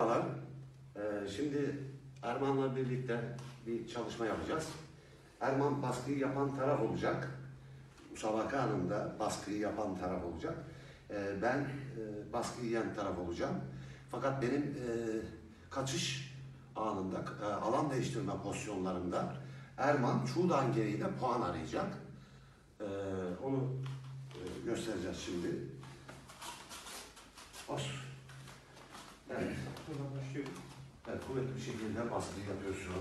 Merhabalar. Ee, şimdi Erman'la birlikte bir çalışma yapacağız. Erman baskıyı yapan taraf olacak. Musabaka anında baskıyı yapan taraf olacak. Ee, ben e, baskıyı yiyen taraf olacağım. Fakat benim e, kaçış anında, e, alan değiştirme pozisyonlarında Erman şuradan gereğiyle puan arayacak. Ee, onu e, göstereceğiz şimdi. başlıyoruz. Yani kuvvetli bir şekilde baskı yapıyorsunuz.